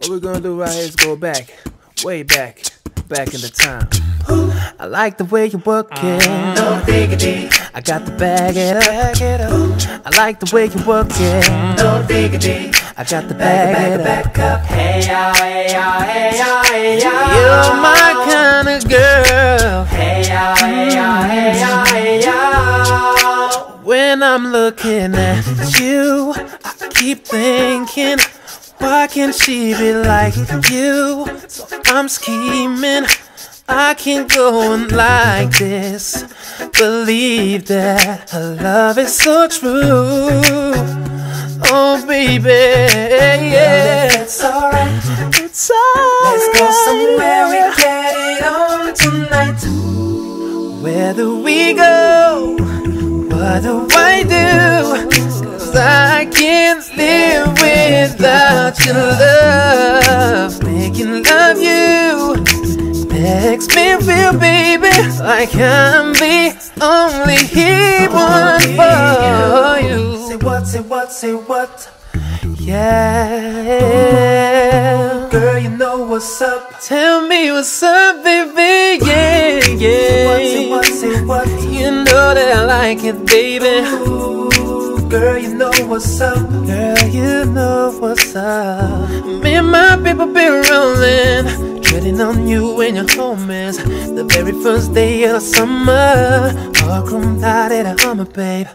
What we're gonna do right here is go back, way back, back in the time. I like the way you work it. No diggity, I got to bag it up. I like the way you work it. no diggity. I got to bag it up. Back up, hey ya, hey ya, hey ya, hey ya. You're my kind of girl. Hey ya, hey ya, hey ya, hey ya. When I'm looking at you, I keep thinking, why can't she be like you? So I'm scheming, I can't go on like this. Believe that her love is so true. Oh, baby, yeah. It's alright. It's alright. Let's go somewhere we get it on tonight. Where do we go? What do? Can't live without your love. Making love you makes me feel, baby, like I'm the only one for you. Say what, say what, say what. Yeah. Girl, you know what's up. Tell me what's up, baby. Yeah, Say what, yeah. say what, say what. You know that I like it, baby. Ooh, girl, you know what's up. Girl, you know what's up. Me and my people been rolling, treading on you and your homies. The very first day of the summer, all groomed out at a hummer, babe.